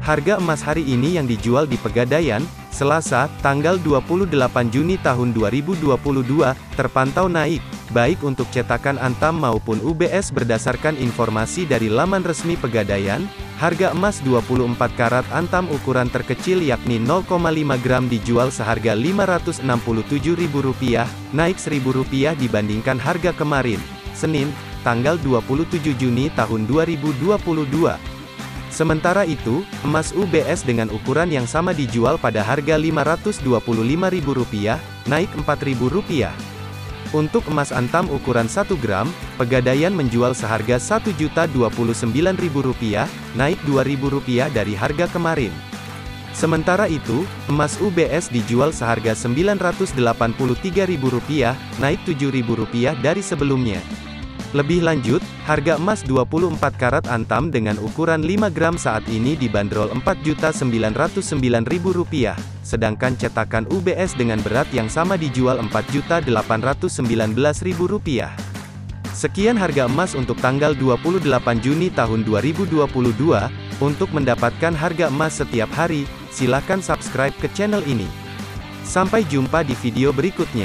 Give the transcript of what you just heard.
Harga emas hari ini yang dijual di Pegadaian, Selasa, tanggal 28 Juni tahun 2022, terpantau naik, baik untuk cetakan Antam maupun UBS berdasarkan informasi dari laman resmi Pegadaian, harga emas 24 karat Antam ukuran terkecil yakni 0,5 gram dijual seharga Rp567.000, naik Rp1.000 dibandingkan harga kemarin, Senin, tanggal 27 Juni tahun 2022. Sementara itu, emas UBS dengan ukuran yang sama dijual pada harga Rp525.000, naik Rp4.000. Untuk emas antam ukuran 1 gram, Pegadaian menjual seharga Rp1.029.000, naik Rp2.000 dari harga kemarin. Sementara itu, emas UBS dijual seharga Rp983.000, naik Rp7.000 dari sebelumnya. Lebih lanjut, harga emas 24 karat antam dengan ukuran 5 gram saat ini dibanderol Rp4.909.000, sedangkan cetakan UBS dengan berat yang sama dijual Rp4.819.000. Sekian harga emas untuk tanggal 28 Juni tahun 2022. Untuk mendapatkan harga emas setiap hari, silakan subscribe ke channel ini. Sampai jumpa di video berikutnya.